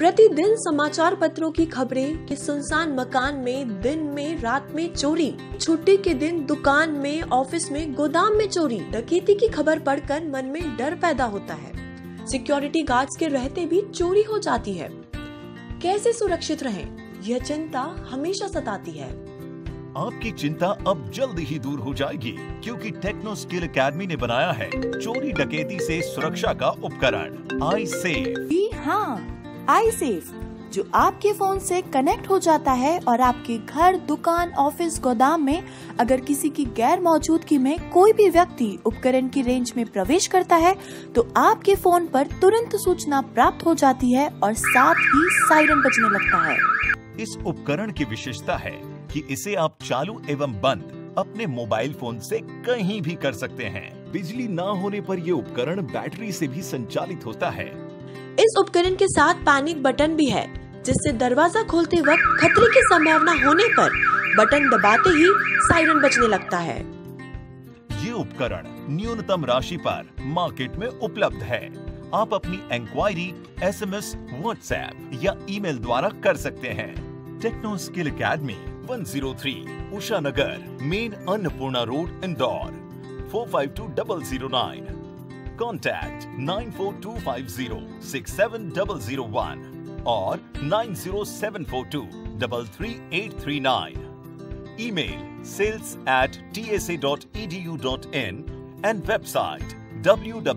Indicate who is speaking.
Speaker 1: प्रतिदिन समाचार पत्रों की खबरें कि सुनसान मकान में दिन में रात में चोरी। छुट्टी के दिन दुकान में ऑफ़िस में गोदाम में चोरी। डकैती की खबर पढ़कर मन में डर पैदा होता है। सिक्योरिटी गार्ड्स के रहते भी चोरी हो जाती है। कैसे सुरक्षित रहें? यह चिंता हमेशा सताती है।
Speaker 2: आपकी चिंता अब जल्दी ही दूर हो जाएगी क्योंकि टेक्नो स्किल अकेडमी ने बनाया है चोरी डकैती से सुरक्षा का उपकरण। आई सेफ़
Speaker 3: हाँ। आई सेफ़ जो आपके फ़ोन से कनेक्ट हो जाता है और आपके घर, दुकान ऑफ़िस गोदाम में अगर किसी की गैर मौजूदगी में कोई भी व्यक्ति उपकरण की रेंज में प्रवेश करता है तो आपके फ़ोन पर तुरंत सूचना प्राप्त हो जाती है और साथ ही साइरन बजने लगता है।
Speaker 2: इस उपकरण की विशेषता है कि इसे आप चालू एवं बंद अपने मोबाइल फ़ोन से कहीं भी कर सकते हैं। बिजली ना होने पर ये उपकरण बैटरी से भी संचालित होता है।
Speaker 1: इस उपकरण के साथ पैनिक बटन भी है जिससे दरवाज़ा खोलते वक्त खतरे की संभावना होने पर बटन दबाते ही सायरन बजने लगता है।
Speaker 2: ये उपकरण न्यूनतम राशि पर मार्केट में उपलब्ध है। आप अपनी इंक्वायरी एसएमएस, व्हाट्सएप या ईमेल द्वारा कर सकते हैं। Techno skill academy 103 Usha Nagar main Annapurna road Indore four five two double zero nine Contact 94250 or 90742 Email sales at tsa.edu.in and website www.tsa.edu.in.